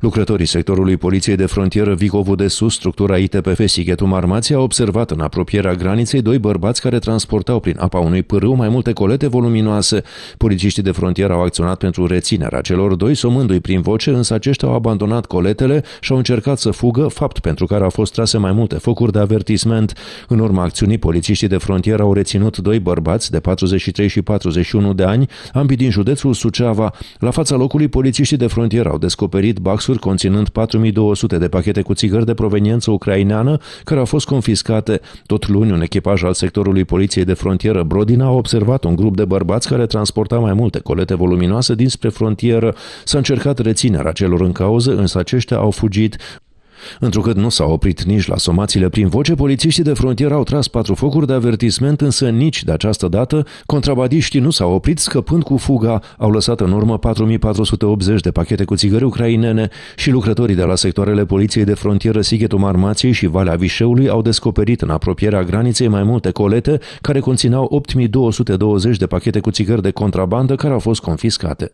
Lucrătorii sectorului Poliției de Frontieră Vicovu de Sus, structura ITPF Sighetul Marmația, au observat în apropierea graniței doi bărbați care transportau prin apa unui pârâu mai multe colete voluminoase. Polițiștii de frontieră au acționat pentru reținerea celor doi, somându-i prin voce, însă aceștia au abandonat coletele și au încercat să fugă, fapt pentru care au fost trase mai multe focuri de avertisment. În urma acțiunii, polițiștii de frontieră au reținut doi bărbați de 43 și 41 de ani, ambii din județul Suceava. La fața locului, polițiștii de frontieră au descoperit baxuri conținând 4200 de pachete cu țigări de proveniență ucraineană, care au fost confiscate. Tot luni, un echipaj al sectorului Poliției de Frontieră Brodina a observat un grup de bărbați care transporta mai multe colete voluminoase dinspre frontieră. S-a încercat reținerea celor în cauză, însă aceștia au fugit. Întrucât nu s-au oprit nici la somațiile prin voce, polițiștii de frontieră au tras patru focuri de avertisment, însă nici de această dată contrabadiștii nu s-au oprit scăpând cu fuga. Au lăsat în urmă 4480 de pachete cu țigări ucrainene și lucrătorii de la sectoarele poliției de frontieră Sighetul Marmației și Valea Vișeului au descoperit în apropierea graniței mai multe colete care conțineau 8220 de pachete cu țigări de contrabandă care au fost confiscate.